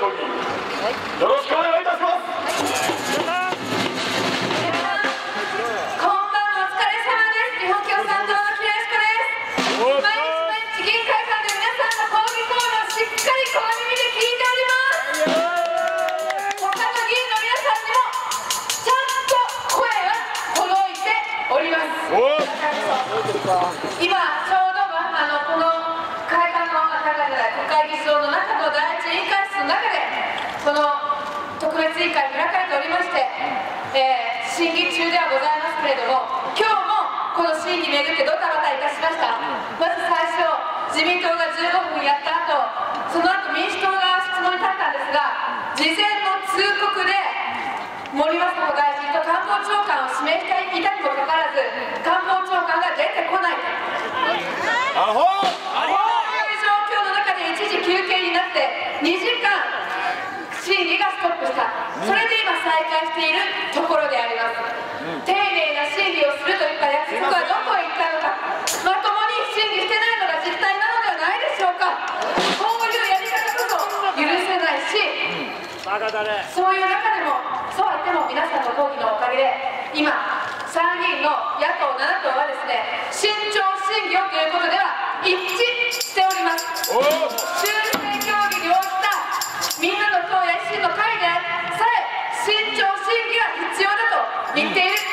よろしくお願いしますこの特別委員会開かれておりまして、えー審議中ではございますけれども今日もこの審議めぐってドタバタいたしました。まず最初自民党が15分やった後その後民主党が質問に立ったんですが事前の通告で森雅子大臣と官房長官を指名していたにもかかわらず官房長官が出てこないアホこういう状況の中で一時休憩になって2時間審議がストップしたそれで今再開しているところであります丁寧な審議をするといった約束はどこへ行ったのか。まともに審議してないのが実態なのではないでしょうか。こういうやり方こそ許せないしそういう中でもそうは言っても皆さんの抗議のおかげで今参議院の野党7党はですね慎重審議をということでは一致しております。お修正協議に応じたみんなの党や維新の会でさえ慎重審議が必要だと言っている。これ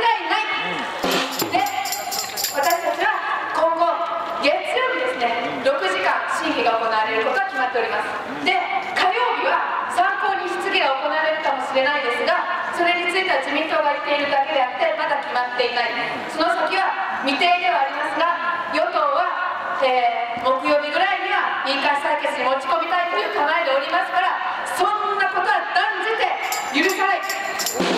違いないで私たちは今後月曜日ですね6時間審議が行われることが決まっております。で火曜日は参考に質疑が行われるかもしれないですがそれについては自民党が言っているだけであってまだ決まっていないその先は未定ではありますが与党は、えー木曜日ぐらいには委員会採決に持ち込みたいという構えでおります。からそんなことは断じて許さない。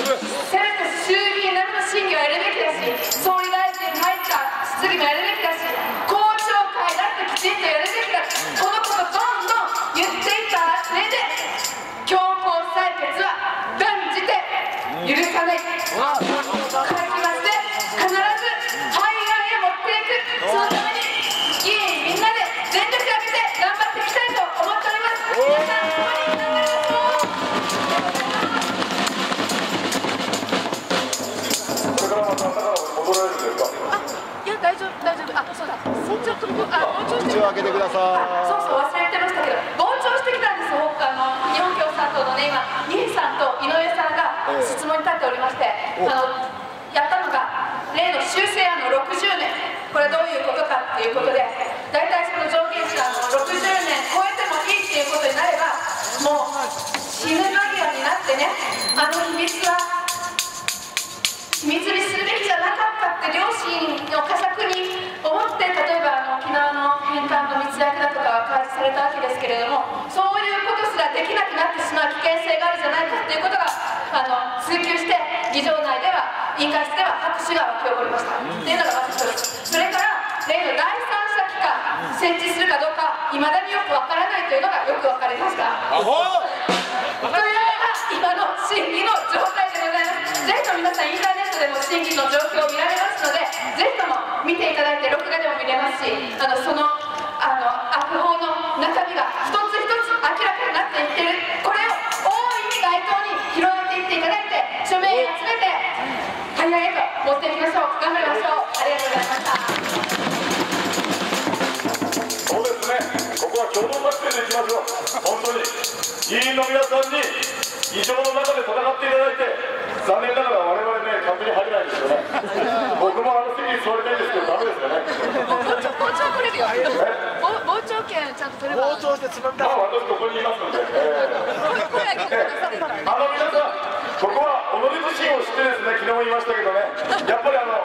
口を開けてくださいそうそう忘れてましたけど傍聴してきたんですあの日本共産党のね今二位さんと井上さんがええ。質問に立っておりまして、あのやったのが例の修正案の60年。これどういうことかっていうことでされたわけですけれどもそういうことすらできなくなってしまう危険性があるじゃないかっていうことがあの追及して議場内では委員会室では拍手が沸き起こりました、っていうのがまず一つ。それから例の第三者機関設置するかどうかいまだによくわからないというのがよく分かりました。というのが今の審議の状態でございます。ぜひとも皆さんインターネットでも審議の状況を見られますので、ぜひとも見ていただいて録画でも見れますし、あのそのが一つ一つ明らかになっていってる。これを大いに街頭に広げていっていただいて、署名集めて海外へと持っていきましょう。頑張りましょう。ありがとうございました。そうですねここは共同作戦でいきましょう本当に議員の皆さんに議場の中で戦っていただいて残念ながら我々ね勝手に入れないんですよね僕もあの席に座りたいんですけどダメですよねちゃんと取れば。傍聴してつまみたまあ私ここにいますので、え。あの皆さん、ここは己自身を知ってですね、昨日も言いましたけどね、やっぱりあの、